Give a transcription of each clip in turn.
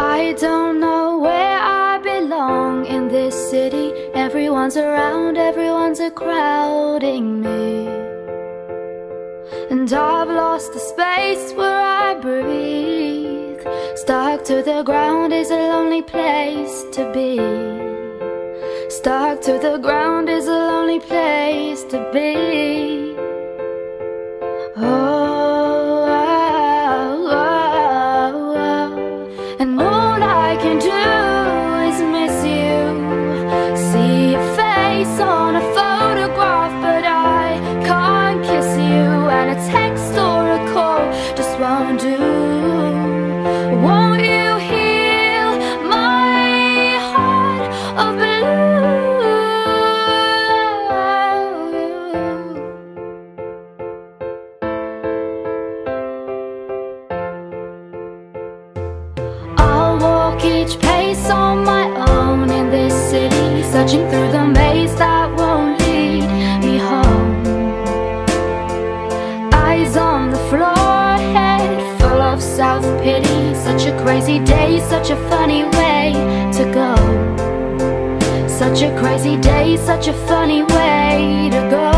I don't know where I belong in this city. Everyone's around, everyone's a crowding me. And I've lost the space where I breathe. Stuck to the ground is a lonely place to be. Stuck to the ground is a lonely place to be. Oh. Through the maze that won't lead me home. Eyes on the floor, head full of self-pity. Such a crazy day, such a funny way to go. Such a crazy day, such a funny way to go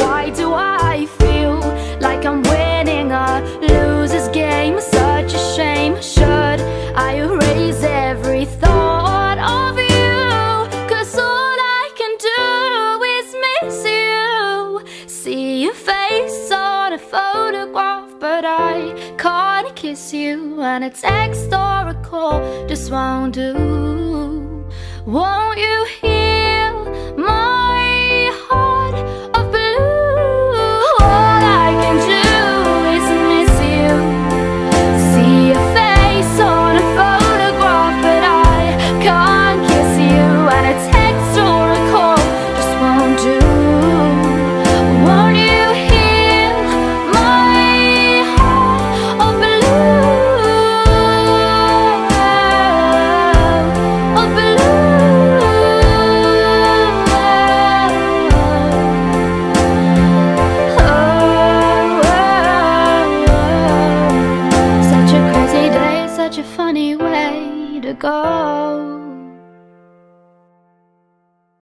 photograph But I can't kiss you And a text or a call just won't do. Won't you heal a funny way to go